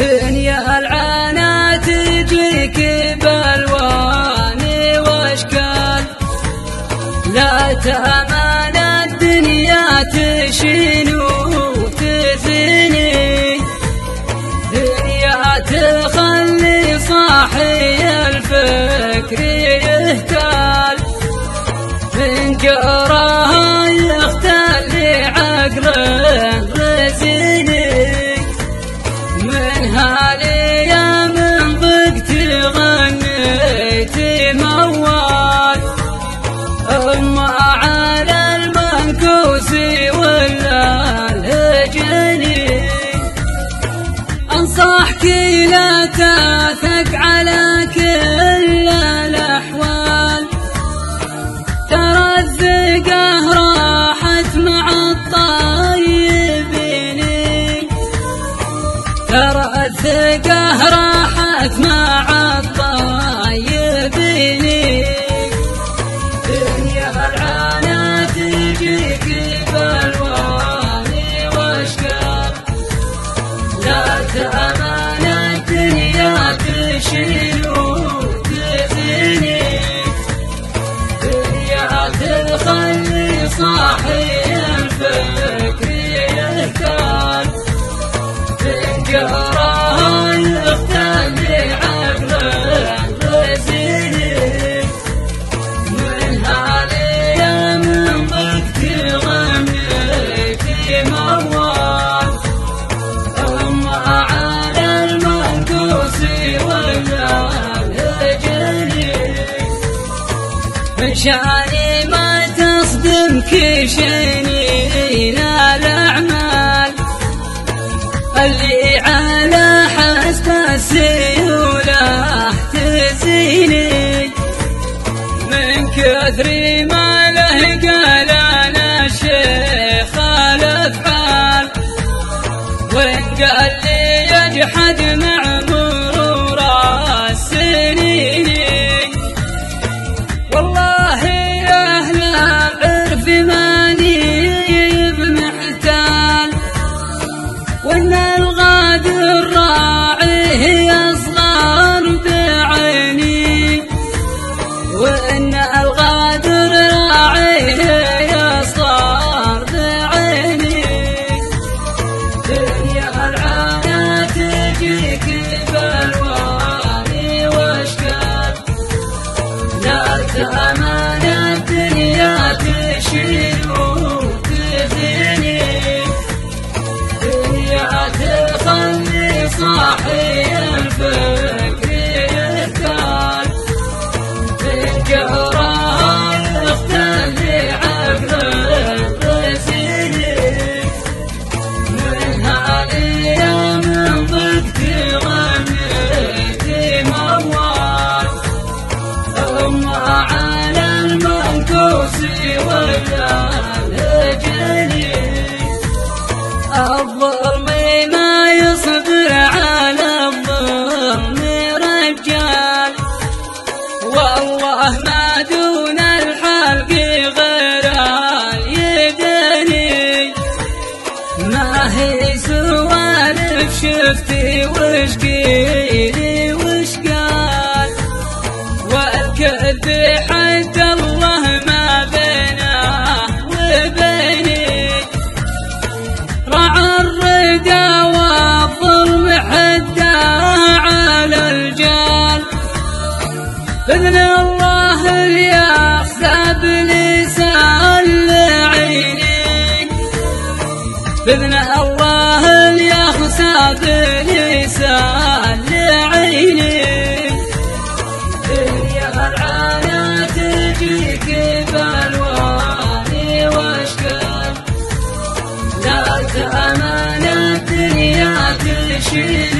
دنيا العانى تجيك بالوان وأشكال. لا تأمان الدنيا تشين وتثني. دنيا تخلي صاحي الفكر يهتال. من جراها يختل عقله المنكوس ولا الهجني أنصحك لا تثق على كل الأحوال. ترى الثقة راحت مع الطيبين. ترى الثقة راحت ولا الهجري من شاني ما تصدمك شيني لا الأعمال اللي على حسب السيولة تزيني من كثر ما له قال أنا الشيخ الأفعال وإن قال لي يجحد مع مرور السنين والله ما دون الحلق غير اليدني ما هي سوالف شفتي وش قيلي وش قال والكذب بإذن الله ليحسب لسان لعيني بإذن الله ليحسب لسان لعيني دنيا العانى تجيك بالوان واشكال لا تأمان الدنيا تشيل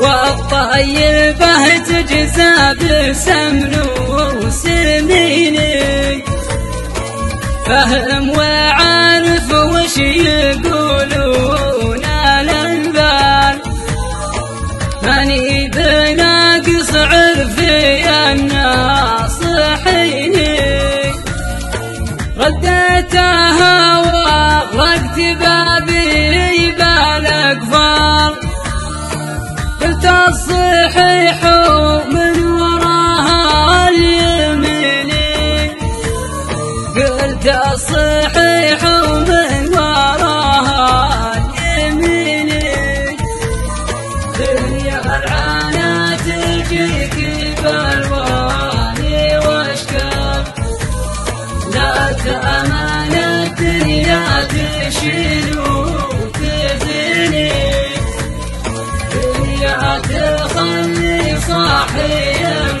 والطيبة تجزى بسمن وسميني فهم وعارف وش يقولون الانبال ماني بناقص عرفي الناصحين. رديتها وغرقت بابي الصحيح من وراها اليمين. قلت الصحيح من وراها اليمين. دنيا العانى تجيك بالواني واشكال لا تأمن الدنيا تشيل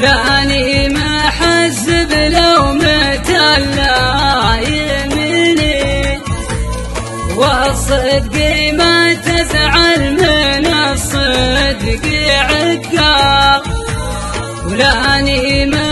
ولاني ما حسب لو متلا يميني والصدق ما تزعل من الصدق عقاب. ولاني ما